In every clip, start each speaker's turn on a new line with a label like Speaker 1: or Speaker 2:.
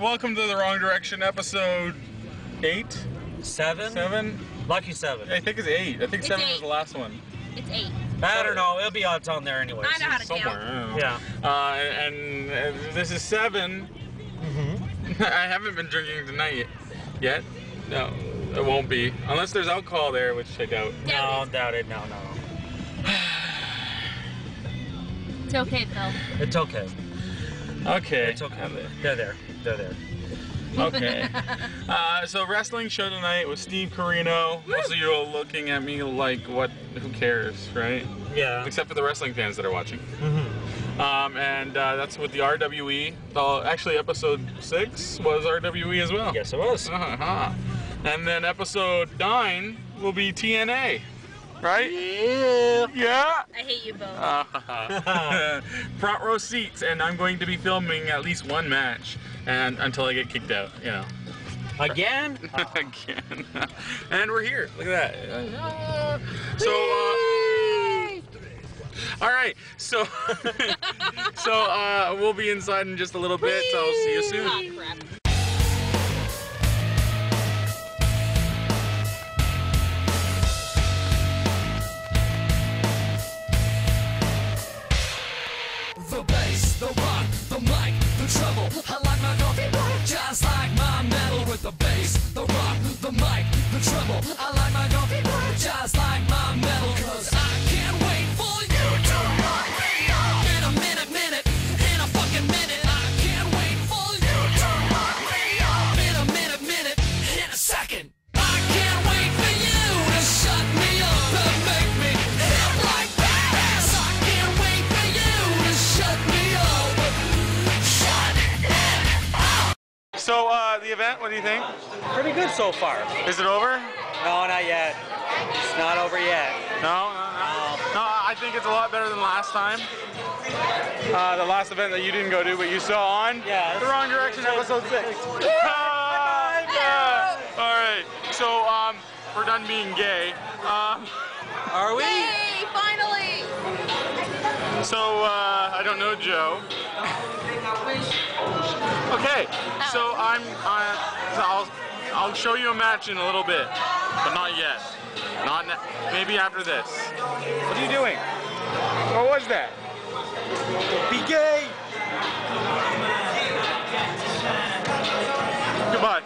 Speaker 1: Welcome to the Wrong Direction episode eight,
Speaker 2: Seven?
Speaker 1: seven.
Speaker 2: Lucky seven.
Speaker 1: I think it's eight. I think
Speaker 3: It's
Speaker 1: seven was
Speaker 3: eight.
Speaker 1: the last one.
Speaker 3: It's eight.
Speaker 2: I don't know. It'll be on, it's on there anyway.
Speaker 3: I know how to
Speaker 1: Somewhere.
Speaker 3: count.
Speaker 1: I don't know.
Speaker 2: Yeah.
Speaker 1: Uh, and uh, this is 7
Speaker 2: Mm-hmm.
Speaker 1: I haven't been drinking tonight yet. yet. No, it won't be unless there's alcohol there, which I doubt.
Speaker 3: Yeah,
Speaker 2: No, doubt it. No, no.
Speaker 3: It's okay, Phil.
Speaker 2: It's okay.
Speaker 1: Okay.
Speaker 2: It's okay. They're there. They're there.
Speaker 1: Okay. uh, so wrestling show tonight with Steve Corino. Most of you are looking at me like, what? Who cares, right?
Speaker 2: Yeah.
Speaker 1: Except for the wrestling fans that are watching.
Speaker 2: Mm-hmm.
Speaker 1: Um, and uh, that's with the RWE. Uh, actually, episode six was RWE as well.
Speaker 2: Yes, it was.
Speaker 1: Uh-huh. And then episode nine will be TNA, right?
Speaker 2: Yeah.
Speaker 1: Yeah.
Speaker 3: I hate you both.
Speaker 1: Uh, front row seats, and I'm going to be filming at least one match, and until I get kicked out, you know.
Speaker 2: Again?
Speaker 1: Again. and we're here. Look at that. So, uh, all right. So, so uh, we'll be inside in just a little bit. So I'll see you soon.
Speaker 4: The rock, the mic, the treble. I like my coffee black, just like my metal with the bass, the rock, the mic, the treble. I like my coffee black, just like my metal. Cause I
Speaker 1: the event, what do you think?
Speaker 2: Pretty good so far.
Speaker 1: Is it over?
Speaker 2: No, not yet. It's not over yet.
Speaker 1: No, no, no. No, I think it's a lot better than last time. Uh, the last event that you didn't go to, but you saw on
Speaker 2: Yeah.
Speaker 1: the Wrong Direction episode six. Yeah. All right. So um, we're done being gay. Um,
Speaker 2: Are we?
Speaker 3: Yay!
Speaker 1: So uh, I don't know Joe. Okay. So I'm. Uh, so I'll. I'll show you a match in a little bit, but not yet. Not maybe after this. What are you doing? What was that? Be gay. Goodbye.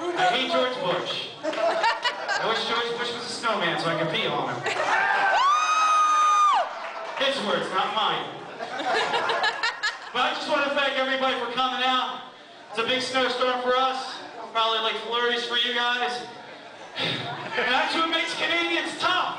Speaker 5: I hate George Bush. I wish George Bush was a snowman so I could pee on him. His words, not mine. but I just want to thank everybody for coming out. It's a big snowstorm for us. Probably like flurries for you guys. And that's what makes Canadians tough.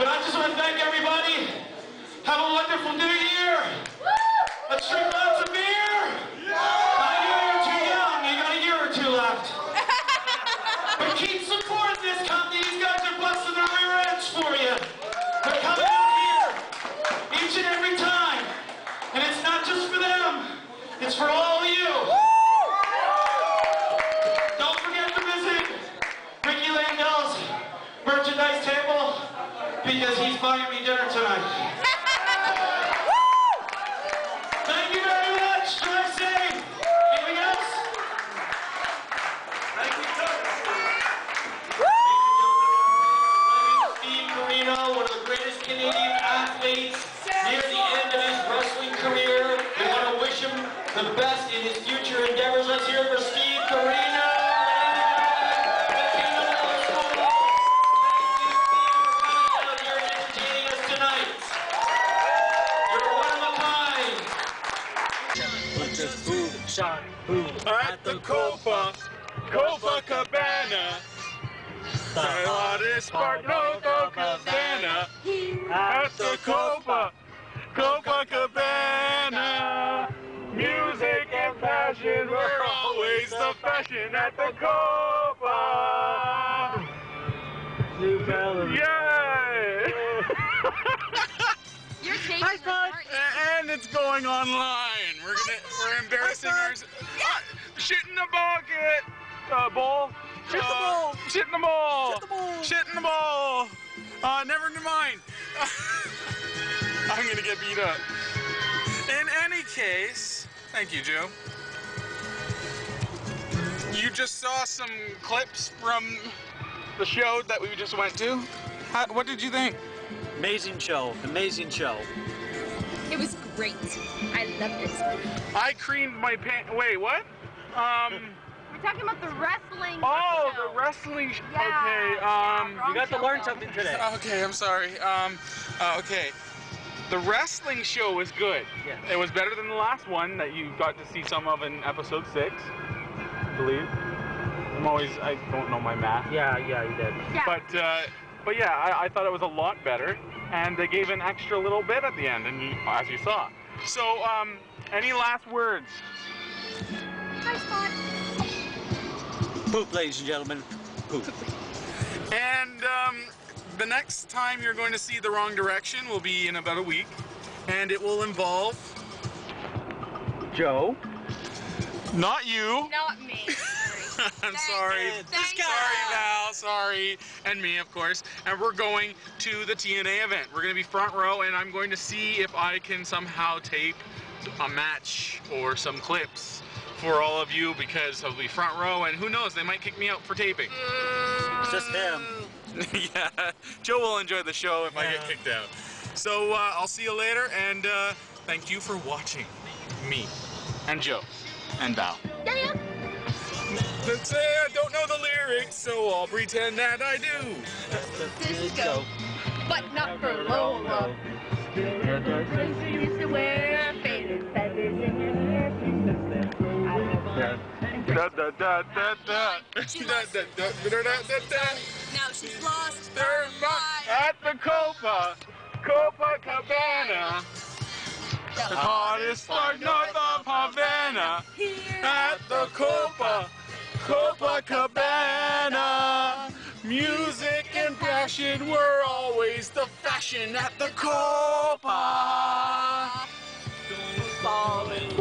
Speaker 5: But I just want to thank everybody. Have a wonderful new year. Let's drink up. Chiquillos the
Speaker 1: Copa, Copa Cabana. The hottest part, no Parnoco Cabana. At the Copa, Copa Cabana. Music and passion were always the fashion at the Copa.
Speaker 2: New
Speaker 1: Yay!
Speaker 3: You're taking I thought
Speaker 1: and it's going online. We're gonna we're embarrassing ourselves. Ah, shit in the bucket. Uh, bowl.
Speaker 2: Shit in the
Speaker 1: Uh,
Speaker 2: bowl.
Speaker 1: Shit in the bowl.
Speaker 2: Shit in the bowl.
Speaker 1: Shit in the bowl. Uh, never mind. I'm gonna get beat up. In any case, thank you, Joe. You just saw some clips from the show that we just went to. How, what did you think?
Speaker 2: Amazing show. Amazing show.
Speaker 3: It was great. I loved it.
Speaker 1: I creamed my pants. Wait, what? Um.
Speaker 3: We're talking about the wrestling.
Speaker 1: Oh,
Speaker 3: show.
Speaker 1: the wrestling. Sh-
Speaker 3: Yeah,
Speaker 1: okay. Um.
Speaker 3: wrong
Speaker 2: You got to learn
Speaker 3: though.
Speaker 2: something today.
Speaker 1: Okay, I'm sorry. Um. Uh, okay. The wrestling show was good.
Speaker 2: Yeah.
Speaker 1: It was better than the last one that you got to see some of in episode six, I believe. I'm always I don't know my math.
Speaker 2: Yeah, yeah, you did.
Speaker 3: Yeah.
Speaker 1: But uh, but yeah, I, I thought it was a lot better, and they gave an extra little bit at the end, and you, as you saw. So um, any last words?
Speaker 3: Hi, Spot.
Speaker 2: Poop, ladies and gentlemen. Poop.
Speaker 1: And um, the next time you're going to see the wrong direction will be in about a week, and it will involve
Speaker 2: Joe.
Speaker 1: not you.
Speaker 3: Not me.
Speaker 1: I'm
Speaker 3: Thanks.
Speaker 1: sorry.
Speaker 3: Thanks.
Speaker 1: Sorry, Val. Sorry. And me, of course. And we're going to the TNA event. We're going to be front row, and I'm going to see if I can somehow tape a match or some clips for all of you because I'll be front row, and who knows, they might kick me out for taping.
Speaker 2: It's just him.
Speaker 1: yeah, Joe will enjoy the show if I get kicked out. So uh, I'll see you later, and uh, thank you for watching me and Joe and Val. Let's say I don't know the lyrics, so I'll pretend that I do.
Speaker 3: Disco. But not for Lola. She used to wear faded feathers in her hair.
Speaker 1: Da da da da da.
Speaker 3: She
Speaker 1: Da, da, da, da, da, da, da.
Speaker 3: Now she's lost her mind.
Speaker 1: at the Copa, Copacabana. The hottest part north of Havana.
Speaker 3: Here.
Speaker 1: At the Copa, Copacabana. Music and passion were always the fashion at the Copa.
Speaker 2: Fall in